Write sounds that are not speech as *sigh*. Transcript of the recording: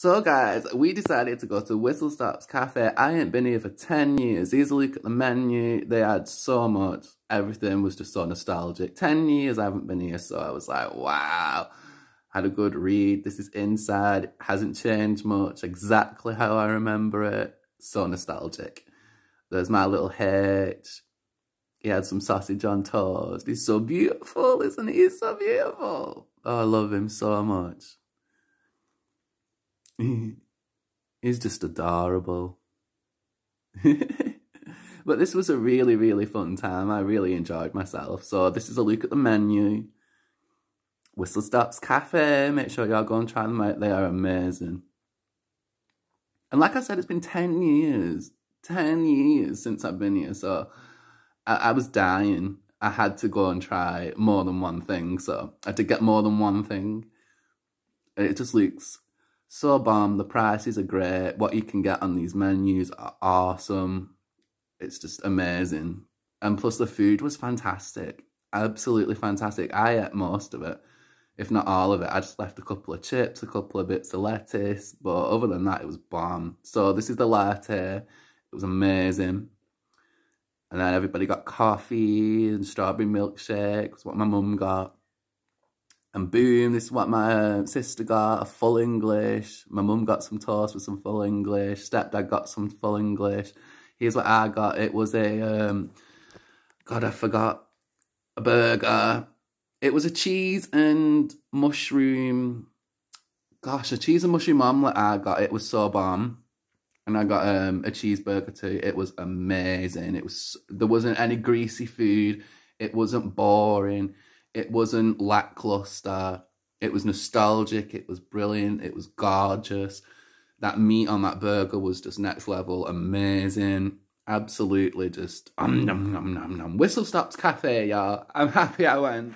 So guys, we decided to go to Whistle Stops Cafe. I ain't been here for 10 years. These look at the menu. They had so much. Everything was just so nostalgic. 10 years I haven't been here, so I was like, wow. Had a good read. This is inside. Hasn't changed much. Exactly how I remember it. So nostalgic. There's my little H. He had some sausage on toast. He's so beautiful, isn't he? He's so beautiful. Oh, I love him so much. *laughs* He's just adorable. *laughs* but this was a really, really fun time. I really enjoyed myself. So this is a look at the menu. Whistle Stops Cafe. Make sure y'all go and try them out. They are amazing. And like I said, it's been 10 years. 10 years since I've been here. So I, I was dying. I had to go and try more than one thing. So I had to get more than one thing. It just looks so bomb. Um, the prices are great. What you can get on these menus are awesome. It's just amazing. And plus the food was fantastic. Absolutely fantastic. I ate most of it, if not all of it. I just left a couple of chips, a couple of bits of lettuce, but other than that, it was bomb. So this is the latte. It was amazing. And then everybody got coffee and strawberry milkshake, was what my mum got. And boom, this is what my uh, sister got, a full English. My mum got some toast with some full English. Stepdad got some full English. Here's what I got. It was a, um, God, I forgot, a burger. It was a cheese and mushroom, gosh, a cheese and mushroom omelette I got. It was so bomb. And I got um, a cheeseburger too. It was amazing. It was, there wasn't any greasy food. It wasn't boring it wasn't lackluster. It was nostalgic. It was brilliant. It was gorgeous. That meat on that burger was just next level, amazing. Absolutely just um, nom, nom, nom, nom. Whistle Stops Cafe, y'all. I'm happy I went.